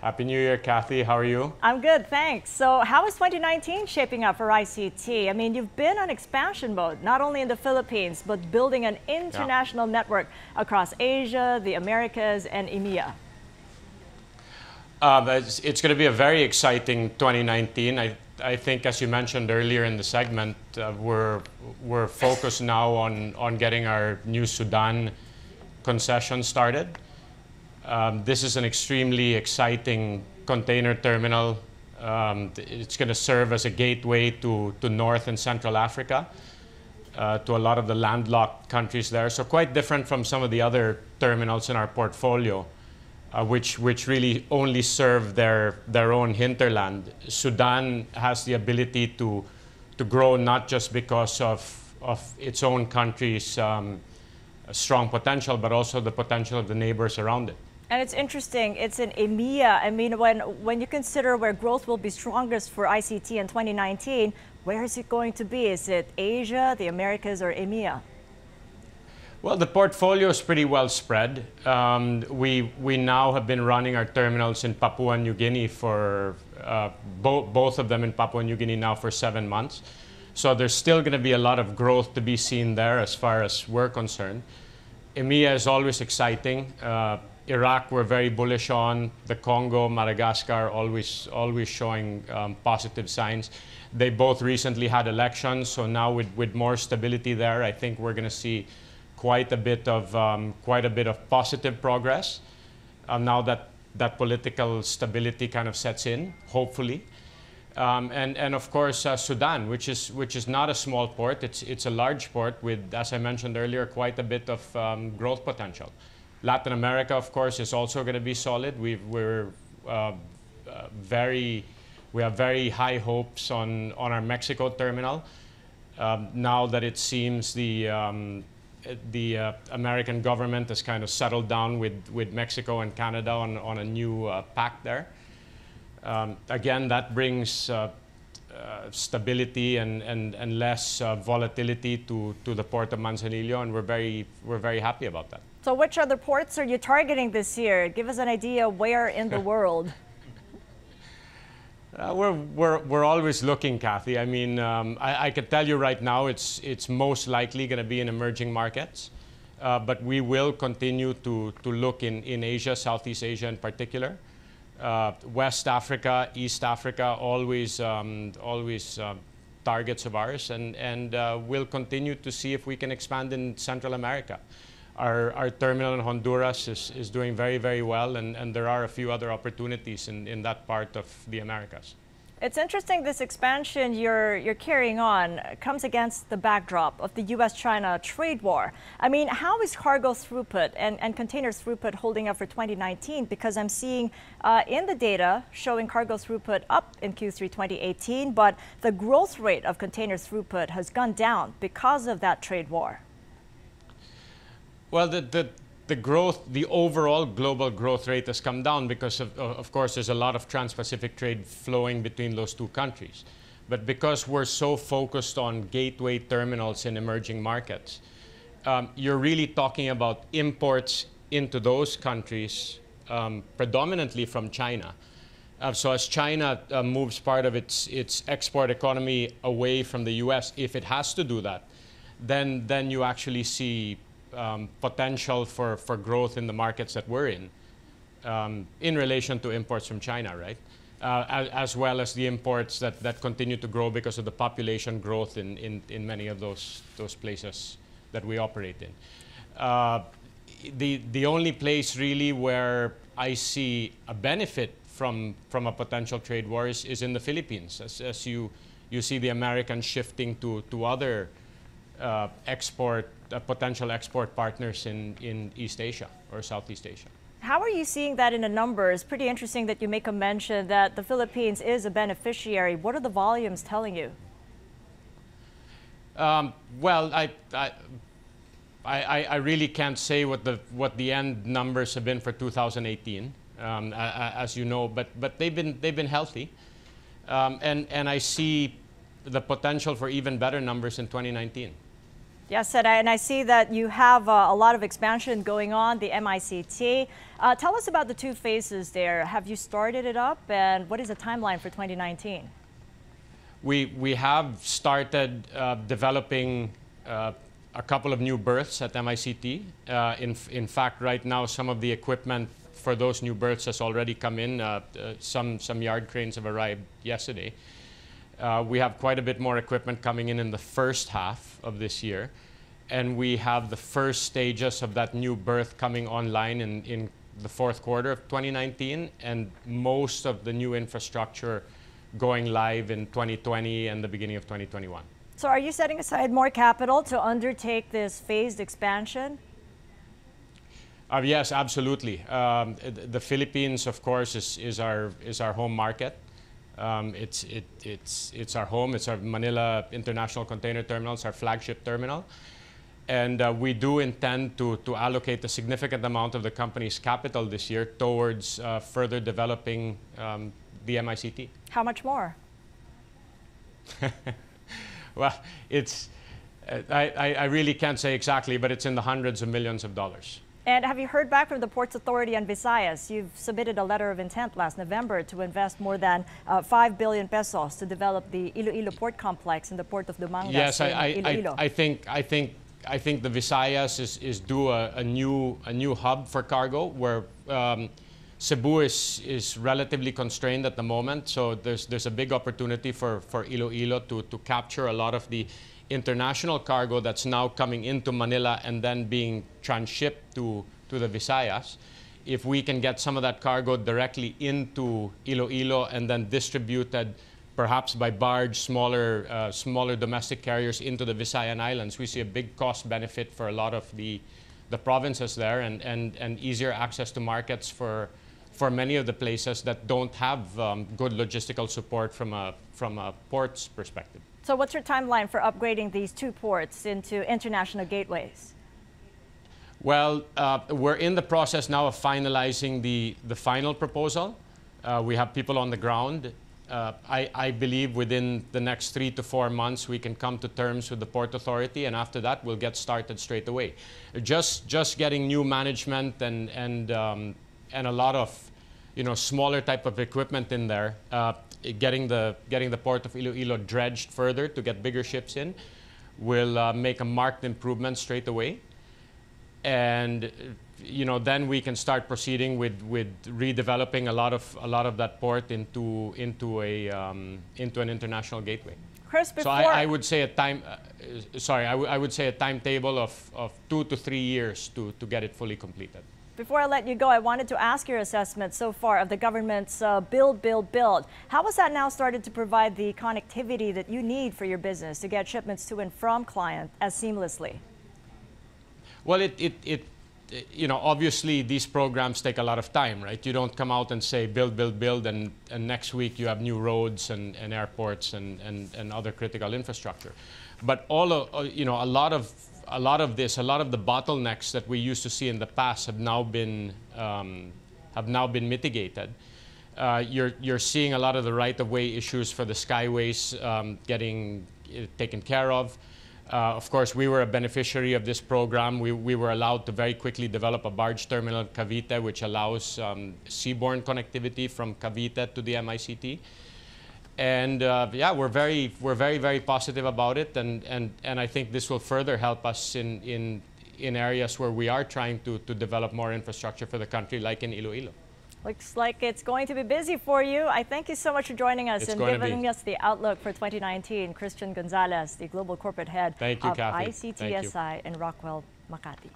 Happy New Year, Kathy. How are you? I'm good, thanks. So, how is 2019 shaping up for ICT? I mean, you've been on expansion mode, not only in the Philippines, but building an international yeah. network across Asia, the Americas, and EMEA. Uh, it's, it's going to be a very exciting 2019. I, I think, as you mentioned earlier in the segment, uh, we're, we're focused now on, on getting our new Sudan concession started. Um, this is an extremely exciting container terminal. Um, it's going to serve as a gateway to, to North and Central Africa, uh, to a lot of the landlocked countries there. So quite different from some of the other terminals in our portfolio, uh, which, which really only serve their, their own hinterland. Sudan has the ability to, to grow not just because of, of its own country's um, strong potential, but also the potential of the neighbors around it. And it's interesting, it's in EMEA. I mean, when, when you consider where growth will be strongest for ICT in 2019, where is it going to be? Is it Asia, the Americas, or EMEA? Well, the portfolio is pretty well spread. Um, we, we now have been running our terminals in Papua New Guinea for uh, bo both of them in Papua New Guinea now for seven months. So there's still going to be a lot of growth to be seen there as far as we're concerned. EMEA is always exciting. Uh, Iraq, we're very bullish on. The Congo, Madagascar, always, always showing um, positive signs. They both recently had elections, so now with, with more stability there, I think we're going to see quite a bit of um, quite a bit of positive progress. Now that that political stability kind of sets in, hopefully. Um, and, and of course, uh, Sudan, which is, which is not a small port. It's, it's a large port with, as I mentioned earlier, quite a bit of um, growth potential. Latin America, of course, is also going to be solid. we are uh, uh, very, we have very high hopes on, on our Mexico terminal. Um, now that it seems the, um, the uh, American government has kind of settled down with, with Mexico and Canada on, on a new uh, pact there. Um, again, that brings uh, uh, stability and, and, and less volatility to, to the port of Manzanillo, and we're very, we're very happy about that. So which other ports are you targeting this year? Give us an idea where in the world. Uh, we're, we're, we're always looking, Kathy. I mean, um, I, I can tell you right now it's, it's most likely going to be in emerging markets. Uh, but we will continue to, to look in, in Asia, Southeast Asia in particular. Uh, West Africa, East Africa, always, um, always uh, targets of ours. And, and uh, we'll continue to see if we can expand in Central America our, our terminal in Honduras is, is doing very, very well, and, and there are a few other opportunities in, in that part of the Americas. It's interesting this expansion you're, you're carrying on comes against the backdrop of the US China trade war. I mean, how is cargo throughput and, and container throughput holding up for 2019? Because I'm seeing uh, in the data showing cargo throughput up in Q3 2018, but the growth rate of container throughput has gone down because of that trade war. Well, the, the, the growth, the overall global growth rate has come down because, of, of course, there's a lot of trans-Pacific trade flowing between those two countries. But because we're so focused on gateway terminals in emerging markets, um, you're really talking about imports into those countries, um, predominantly from China. Uh, so as China uh, moves part of its, its export economy away from the US, if it has to do that, then, then you actually see um, potential for, for growth in the markets that we're in, um, in relation to imports from China, right? Uh, as, as, well as the imports that, that continue to grow because of the population growth in, in, in many of those, those places that we operate in. Uh, the, the only place really where I see a benefit from, from a potential trade war is, is in the Philippines. As, as you, you see the Americans shifting to, to other uh, export potential export partners in, in East Asia or Southeast Asia. How are you seeing that in the numbers? Pretty interesting that you make a mention that the Philippines is a beneficiary. What are the volumes telling you? Um, well, I, I, I, I, really can't say what the, what the end numbers have been for 2018, um, as you know, but, but they've, been, they've been healthy. Um, and, and I see the potential for even better numbers in 2019. Yes, and I, and I see that you have uh, a lot of expansion going on, the MICT. Uh, tell us about the two phases there. Have you started it up, and what is the timeline for 2019? We, we have started uh, developing uh, a couple of new berths at MICT. Uh, in, in fact, right now, some of the equipment for those new berths has already come in. Uh, some, some yard cranes have arrived yesterday. Uh, we have quite a bit more equipment coming in in the first half of this year. And we have the first stages of that new berth coming online in, in the fourth quarter of 2019, and most of the new infrastructure going live in 2020 and the beginning of 2021. So, are you setting aside more capital to undertake this phased expansion? Uh, yes, absolutely. Um, the Philippines, of course, is, is, our, is our home market. Um, it's, it, it's, it's our home. It's our Manila International Container Terminal. It's our flagship terminal. And uh, we do intend to, to allocate a significant amount of the company's capital this year towards uh, further developing um, the MICT. How much more? well, it's, uh, I, I really can't say exactly, but it's in the hundreds of millions of dollars. And have you heard back from the Ports Authority on Visayas? You've submitted a letter of intent last November to invest more than uh, 5 billion pesos to develop the Iloilo port complex in the port of Dumangas yes, I, I, I, I, think I think I think the Visayas is, is due a, a new a new hub for cargo where um, Cebu is, is relatively constrained at the moment. So there's there's a big opportunity for, for Iloilo to, to capture a lot of the international cargo that's now coming into Manila and then being transshipped to, to the Visayas, if we can get some of that cargo directly into Iloilo and then distributed perhaps by barge, smaller, uh, smaller domestic carriers into the Visayan Islands, we see a big cost benefit for a lot of the, the provinces there and, and, and easier access to markets for, for many of the places that don't have um, good logistical support from a, from a port's perspective. So what's your timeline for upgrading these two ports into international gateways? Well, uh, we're in the process now of finalizing the, the final proposal. Uh, we have people on the ground. Uh, I, I, believe within the next three to four months we can come to terms with the Port Authority, and after that we'll get started straight away. Just, just getting new management and, and, um, and a lot of you know, smaller type of equipment in there uh, getting the getting the port of Iloilo dredged further to get bigger ships in will uh, make a marked improvement straight away. And you know, then we can start proceeding with, with redeveloping a lot of a lot of that port into into a um, into an international gateway. Chris, so I, I would say a time. Uh, sorry, I, I would say a timetable of, of two to three years to, to get it fully completed. Before I let you go, I wanted to ask your assessment so far of the government's uh, build, build, build. How has that now started to provide the connectivity that you need for your business to get shipments to and from client as seamlessly? Well, it, it, it you know, obviously these programs take a lot of time, right? You don't come out and say build, build, build, and, and next week you have new roads and, and airports and, and, and other critical infrastructure. But all of, uh, you know, a lot of a lot of this, a lot of the bottlenecks that we used to see in the past have now been um, have now been mitigated. Uh, you're you're seeing a lot of the right-of-way issues for the skyways um, getting uh, taken care of. Uh, of course, we were a beneficiary of this program. We, we were allowed to very quickly develop a barge terminal Cavite, which allows um, seaborne connectivity from Cavite to the MICT and uh, yeah, we're very, we're very, very positive about it, and, and, and I think this will further help us in, in, in areas where we are trying to, to develop more infrastructure for the country, like in Iloilo. Looks like it's going to be busy for you. I thank you so much for joining us it's and giving us the outlook for 2019. Christian Gonzales, the Global Corporate Head thank you, of Kathy. ICTSI in Rockwell, Makati.